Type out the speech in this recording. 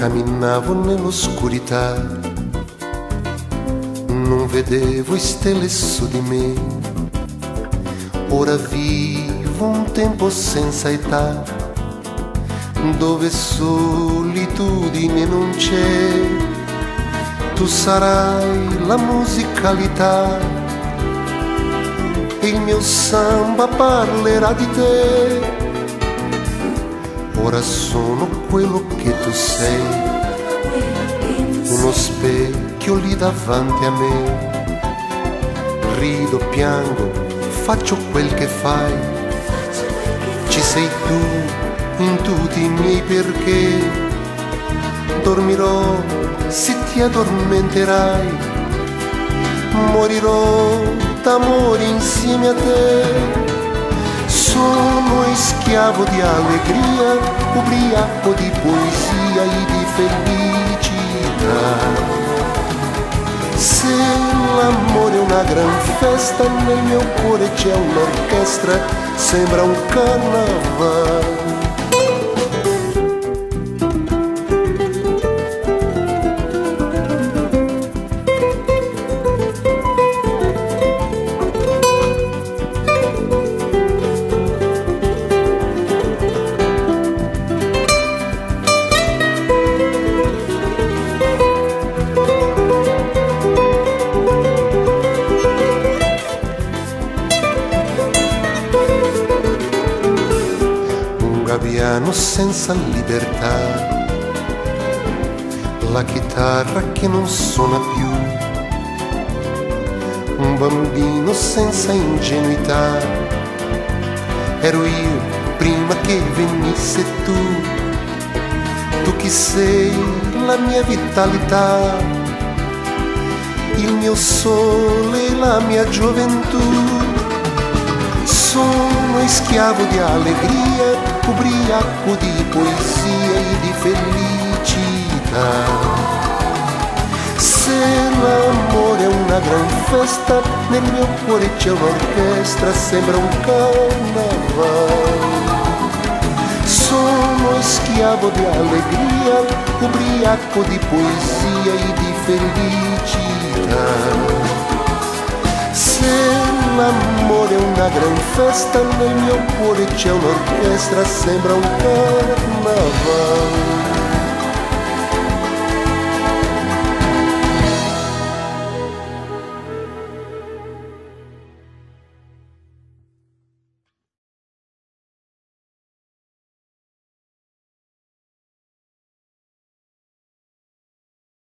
camminavo nell'oscurità, non vedevo stelle su di me. Ora vivo un tempo senza età, dove solitudine non c'è. Tu sarai la musicalità e il mio samba parlerà di te ora sono quello che tu sei, uno specchio lì davanti a me, rido, piango, faccio quel che fai, ci sei tu in tutti i miei perché, dormirò se ti addormenterai, morirò d'amore insieme a te. Sono schiavo di allegria, ubriaco di poesia e di felicità. Se l'amore è una gran festa, nel mio cuore c'è un'orchestra, sembra un carnaval. Gabbiano senza libertà, la chitarra che non suona più, un bambino senza ingenuità, ero io prima che venisse tu, tu chi sei la mia vitalità, il mio sole, la mia gioventù. Sono schiavo di allegria, ubriaco di poesia e di felicità. Se l'amore è una gran festa, nel mio cuore c'è un'orchestra, sembra un carnaval. Sono schiavo di allegria, ubriaco di poesia e di felicità. Se l'amore è una gran festa, nel mio cuore c'è un'orchestra, sembra un carnaval.